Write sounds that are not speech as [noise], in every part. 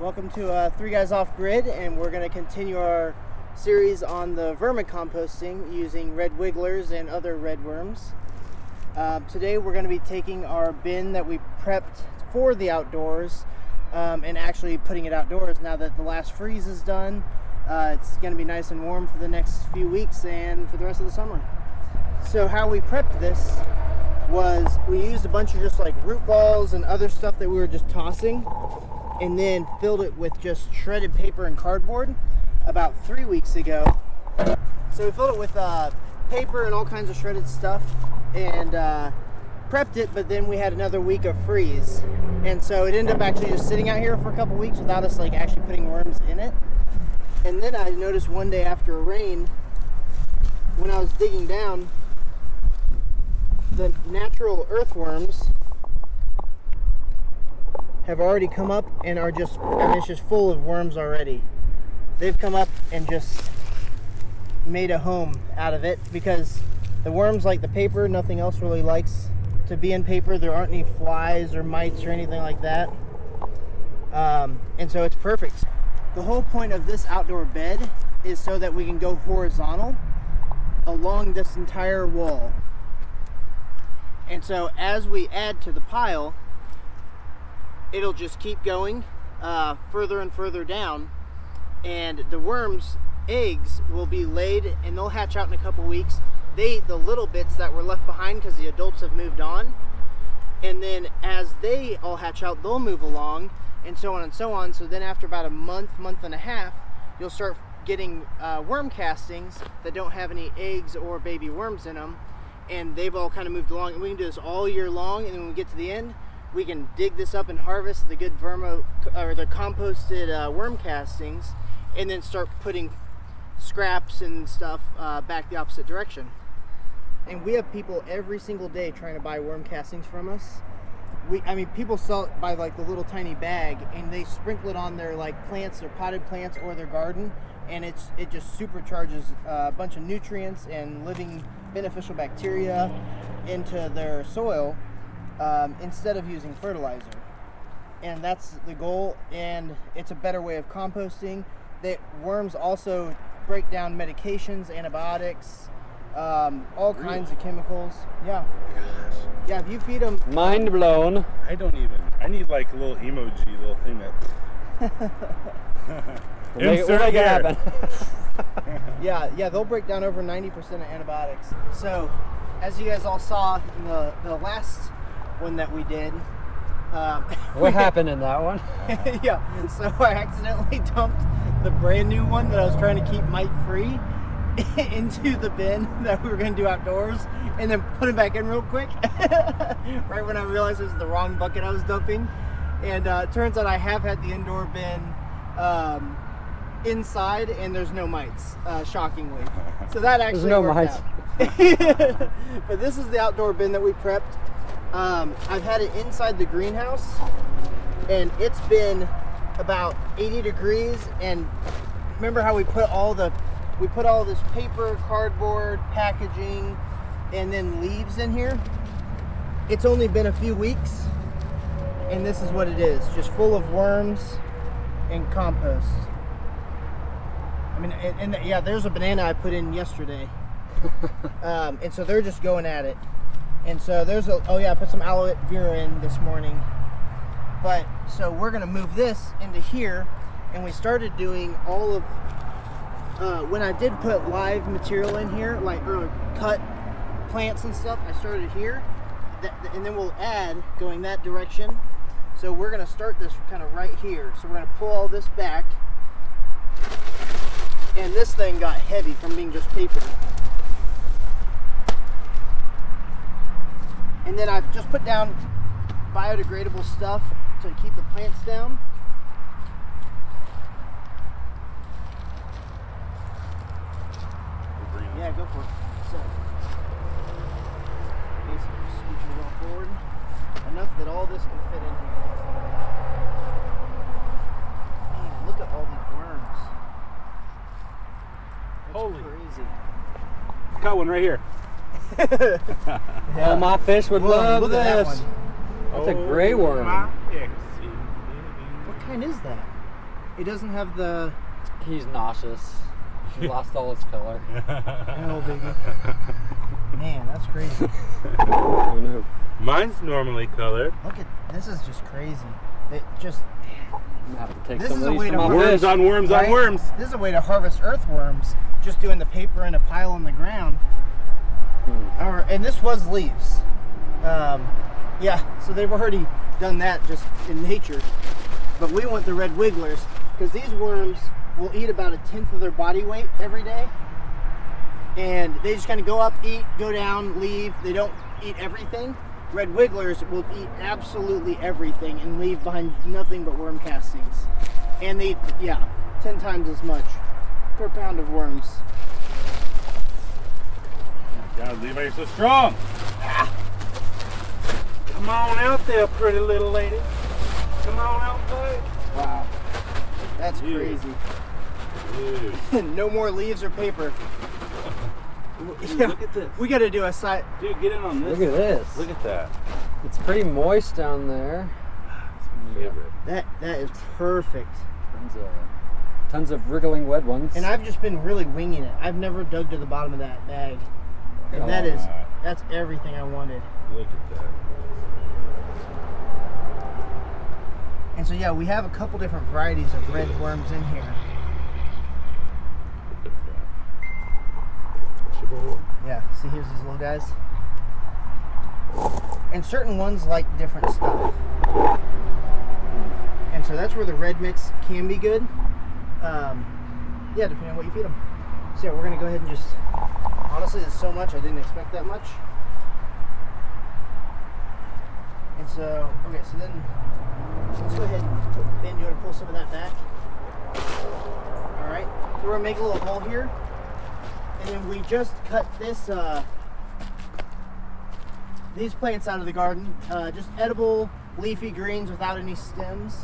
Welcome to uh, Three Guys Off Grid, and we're going to continue our series on the vermicomposting using red wigglers and other red worms. Uh, today we're going to be taking our bin that we prepped for the outdoors um, and actually putting it outdoors now that the last freeze is done. Uh, it's going to be nice and warm for the next few weeks and for the rest of the summer. So how we prepped this was we used a bunch of just like root balls and other stuff that we were just tossing and then filled it with just shredded paper and cardboard about three weeks ago. So we filled it with uh, paper and all kinds of shredded stuff and uh, prepped it, but then we had another week of freeze. And so it ended up actually just sitting out here for a couple weeks without us like actually putting worms in it. And then I noticed one day after a rain, when I was digging down, the natural earthworms have already come up and are just, mean, it's just full of worms already. They've come up and just made a home out of it because the worms like the paper, nothing else really likes to be in paper. There aren't any flies or mites or anything like that. Um, and so it's perfect. The whole point of this outdoor bed is so that we can go horizontal along this entire wall. And so as we add to the pile, it'll just keep going uh, further and further down. And the worms eggs will be laid and they'll hatch out in a couple weeks. They eat the little bits that were left behind because the adults have moved on. And then as they all hatch out they'll move along and so on and so on. So then after about a month month and a half you'll start getting uh, worm castings that don't have any eggs or baby worms in them and they've all kind of moved along and we can do this all year long and then when we get to the end we can dig this up and harvest the good vermo or the composted uh, worm castings and then start putting scraps and stuff uh, back the opposite direction. And we have people every single day trying to buy worm castings from us. We i mean people sell it by like the little tiny bag and they sprinkle it on their like plants their potted plants or their garden. And it's it just supercharges uh, a bunch of nutrients and living beneficial bacteria into their soil um, instead of using fertilizer. And that's the goal, and it's a better way of composting. That worms also break down medications, antibiotics, um, all Really? kinds of chemicals. Yeah, Gosh. yeah. If you feed them, Mind blown. I don't even. I need like a little emoji, little thing that. [laughs] We'll make, we'll Insert make it here. happen. [laughs] yeah, yeah, they'll break down over 90% of antibiotics. So, as you guys all saw in the, the last one that we did, um, what [laughs] happened in that one? [laughs] yeah, so [laughs] I accidentally dumped the brand new one that I was trying to keep mite free into the bin that we were going to do outdoors and then put it back in real quick right when I realized it was the wrong bucket I was dumping. And uh, it turns out I have had the indoor bin um, inside and there's no mites, uh, shockingly. So that actually There's no mites. but this is the outdoor bin that we prepped. Um, I've had it inside the greenhouse and it's been about 80 degrees and remember how we put all the we put all this paper cardboard packaging and then leaves in here? It's only been a few weeks and this is what it is just full of worms and compost. I mean and, and yeah there's a banana i put in yesterday. [laughs] Um, and so they're just going at it and so there's a oh yeah i put some aloe vera in this morning but so we're gonna move this into here, and we started doing all of. Uh, when I did put live material in here, like or cut plants and stuff, I started here, and then we'll add going that direction. So we're gonna start this kind of right here. So we're gonna pull all this back, and this thing got heavy from being just paper. And then I've just put down biodegradable stuff to keep the plants down. Yeah, go for it. So, basically just scooch it all forward enough that all this can fit in here. Man, look at all these worms. That's Holy. crazy. Got one right here. [laughs] All my fish would Whoa, love look at that this. one. That's a oh, gray worm. What kind is that? It doesn't have the He's nauseous. He [laughs] lost all its color. oh baby. [laughs] Man, that's crazy. Who knew? Mine's normally colored. Look at this is just crazy. It just I'm have to take This some is of a way to to my harvest- Worms on worms right? on worms. This is a way to harvest earthworms. Just doing the paper in a pile on the ground. Hmm. And this was leaves. Um, yeah, so they've already done that just in nature. But we want the red wigglers because these worms will eat about a tenth of their body weight every day. And they just kind of go up, eat, go down, leave. They don't eat everything. Red wigglers will eat absolutely everything and leave behind nothing but worm castings. And they, yeah, 10 times as much per pound of worms. God, Levi, you're so strong. Come on out there, pretty little lady. Come on out there. Wow. That's Dude. crazy. Dude, [laughs] no more leaves or paper. dude, look at this. We got to do a side. Dude, get in on this. Look at this. Look at that. It's pretty moist down there. Favorite. That that is perfect. Tons of, tons of wriggling wet ones. And I've just been really winging it. I've never dug to the bottom of that bag. And that is that's everything I wanted. Look at that. And so yeah, we have a couple different varieties of red worms in here. Look at that. Chivalry. Yeah, see here's these little guys. And certain ones like different stuff. And so that's where the red mix can be good. Um, yeah, depending on what you feed them. So yeah, we're gonna go ahead and just. Honestly, it's so much I didn't expect that much. And so, okay, so then let's go ahead and put, Ben, you want to pull some of that back? All right. So we're gonna make a little hole here, and then we just cut this uh, these plants out of the garden. Uh, just edible leafy greens without any stems.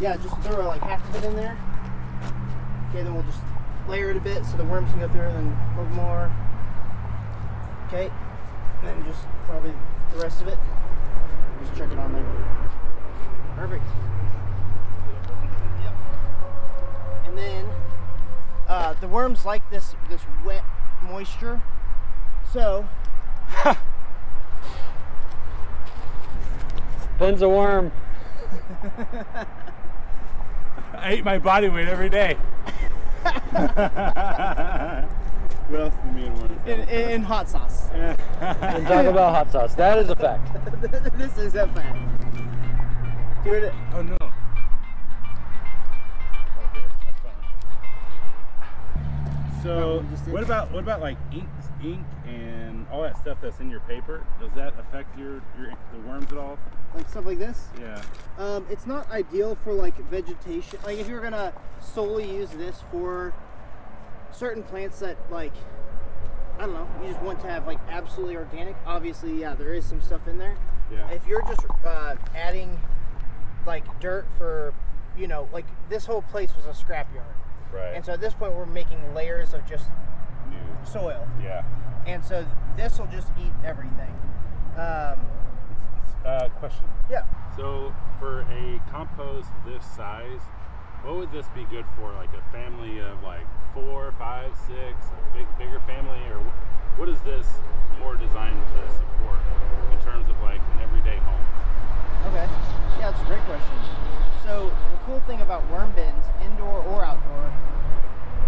Yeah, just throw like half of it in there. Okay, then we'll just layer it a bit so the worms can go through and then a little more. Okay, and then just probably the rest of it. Just chuck it on there. Perfect. Yep. And then uh, the worms like this this wet moisture. So [laughs] Ben's a worm. [laughs] I eat my body weight every day. [laughs] what else do me and one? in, in, in hot sauce. [laughs] And talk about hot sauce. That is a fact. [laughs] this is a fact. Do it. Oh no. Okay, that's fine. So, you just did- what about what about like ink, ink, and all that stuff that's in your paper? Does that affect your your the worms at all? Like stuff like this. Yeah. Um, it's not ideal for like vegetation. Like if you're gonna solely use this for certain plants that like I don't know, you just want to have like absolutely organic. Obviously, yeah, there is some stuff in there. Yeah. If you're just uh, adding like dirt for, you know, like this whole place was a scrapyard, Right. and so at this point we're making layers of just New. soil, Yeah. and so this will just eat everything. Um, Uh, question. yeah. So, for a compost this size, what would this be good for? Like a family of like four, five, six, a big, bigger family, or what is this more designed to support in terms of like an everyday home? Okay. Yeah, that's a great question. So the cool thing about worm bins, indoor or outdoor,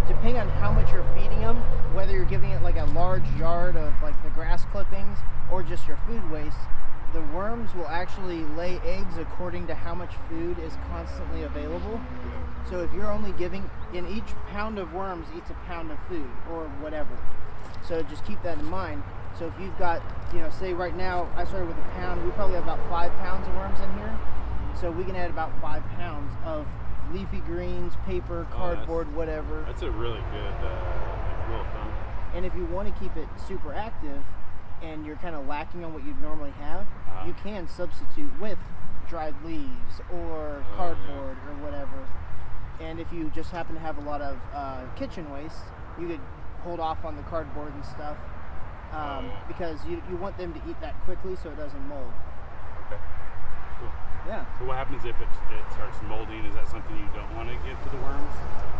depending on how much you're feeding them, whether you're giving it like a large yard of like the grass clippings or just your food waste, the worms will actually lay eggs according to how much food is constantly available. So if you're only giving in each pound of worms eats a pound of food or whatever. So just keep that in mind. So if you've got, you know, say right now I started with a pound, we probably have about five pounds of worms in here. So we can add about five pounds of leafy greens, paper, Oh, that's- cardboard, whatever. That's a really good uh, rule of thumb. And if you want to keep it super active and you're kind of lacking on what you'd normally have, Ah. you can substitute with dried leaves or yeah. cardboard or whatever. And if you just happen to have a lot of uh, kitchen waste, you could hold off on the cardboard and stuff um, Oh, yeah. because you, you want them to eat that quickly so it doesn't mold. Yeah. So what happens if it, it starts molding? Is that something you don't want to give to the worms?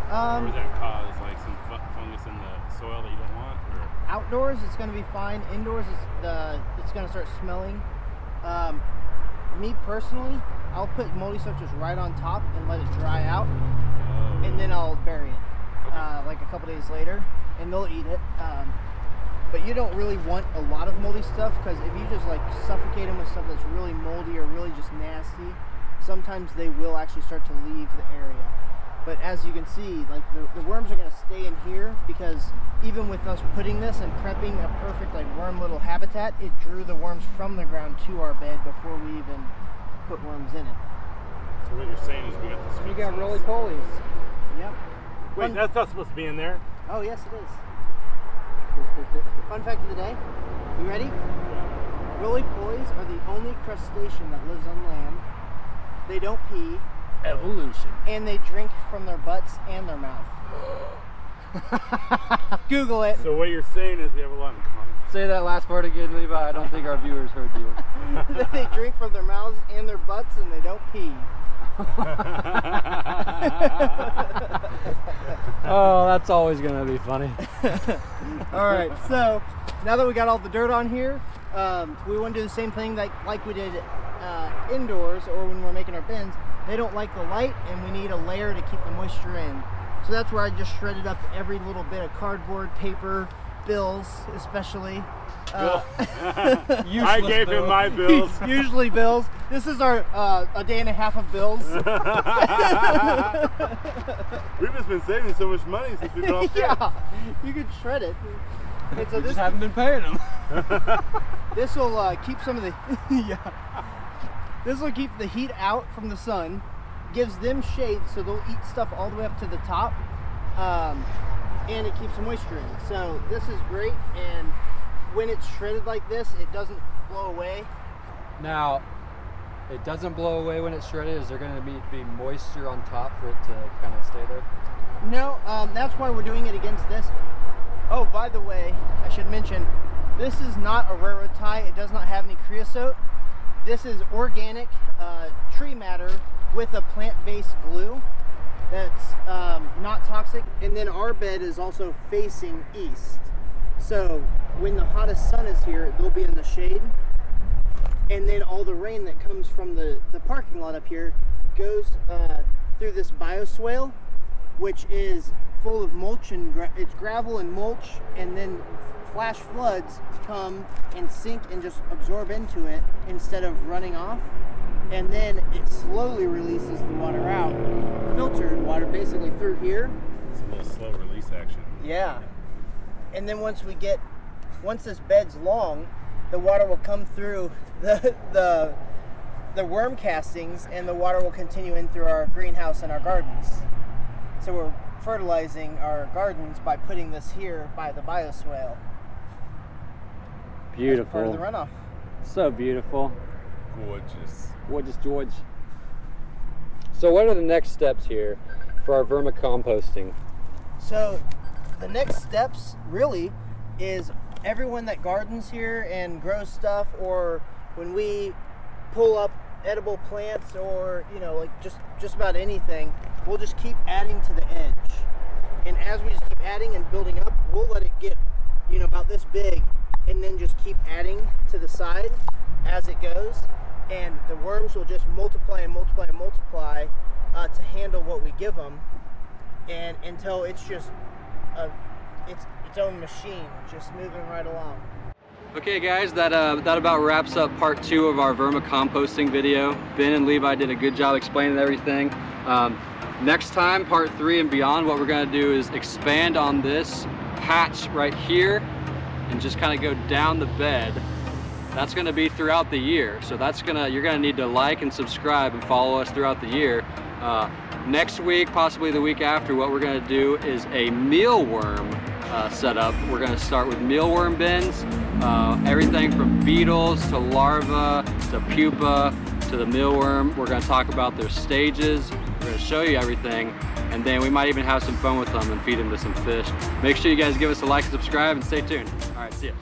or Um, would that cause like some fu- fungus in the soil that you don't want? Or outdoors it's going to be fine. Indoors it's the it's going to start smelling. Um, me personally, I'll put moldy stuff just right on top and let it dry out, oh, and then I'll bury it Okay. uh, like a couple days later, and they'll eat it. Um, but you don't really want a lot of moldy stuff because if you just like suffocate them with stuff that's really moldy or really just nasty, sometimes they will actually start to leave the area. But as you can see, like the, the worms are going to stay in here because even with us putting this and prepping a perfect like worm little habitat, it drew the worms from the ground to our bed before we even put worms in it. so what you're saying is we got the You sweet got roly polies. Yep. Wait, Fun- that's not supposed to be in there. Oh yes, it is. Fun fact of the day. You ready? Roly polies are the only crustacean that lives on land. They don't pee, Evolution. and they drink from their butts and their mouth. [laughs] Google it. So what you're saying is we have a lot in common. Say that last part again, Levi. I don't think our viewers heard you. [laughs] they drink from their mouths and their butts, and they don't pee. [laughs] Oh, that's always gonna be funny. [laughs] All right, so now that we got all the dirt on here, um, we want to do the same thing like like we did uh, indoors or when we're making our bins. They don't like the light, and we need a layer to keep the moisture in. So that's where I just shredded up every little bit of cardboard, paper, bills, especially. Uh, [laughs] [laughs] I Useless gave him my bills. usually bills. This is our uh, a day and a half of bills. [laughs] We've just been saving so much money since we've been off camp. yeah, you could shred it. And so We this just haven't been paying them. This will uh, keep some of the yeah. This will keep the heat out from the sun, gives them shade, so they'll eat stuff all the way up to the top, um, and it keeps moisture in. So this is great, and when it's shredded like this, it doesn't blow away. Now, it doesn't blow away when it's shredded. Is there going to be, be moisture on top for it to kind of stay there? No, um, that's why we're doing it against this. Oh, by the way, I should mention, this is not a railroad tie. It does not have any creosote. This is organic uh, tree matter with a plant-based glue that's um, not toxic. And then our bed is also facing east. So when the hottest sun is here, they'll be in the shade. And then all the rain that comes from the, the parking lot up here goes uh, through this bioswale which is full of mulch and gra- it's gravel and mulch, and then flash floods come and sink and just absorb into it instead of running off. And then it slowly releases the water out, filtered water basically through here. It's a little slow release action. Yeah. And then once we get, once this bed's long, the water will come through [laughs] the the the worm castings, and the water will continue in through our greenhouse and our gardens. So we're fertilizing our gardens by putting this here by the bioswale. as Part of the runoff. So beautiful. Gorgeous. Gorgeous George. So what are the next steps here for our vermicomposting? So the next steps really is everyone that gardens here and grows stuff or when we pull up edible plants or you know like just just about anything we'll just keep adding to the edge. And as we just keep adding and building up we'll let it get you know about this big and then just keep adding to the side as it goes. And the worms will just multiply and multiply and multiply uh, to handle what we give them and until it's just a, its its own machine, just moving right along. Okay guys, that, uh, that about wraps up part two of our vermicomposting video. Ben and Levi did a good job explaining everything. Um, next time, part three and beyond, what we're gonna do is expand on this patch right here and just kind of go down the bed. That's gonna be throughout the year. So that's gonna, you're gonna need to like and subscribe and follow us throughout the year. Uh, next week, possibly the week after, what we're gonna do is a mealworm uh, setup. We're gonna start with mealworm bins, uh, everything from beetles to larvae to pupa to the mealworm. We're gonna talk about their stages. We're gonna show you everything, and then we might even have some fun with them and feed them to some fish. Make sure you guys give us a like and subscribe and stay tuned. All right, see ya.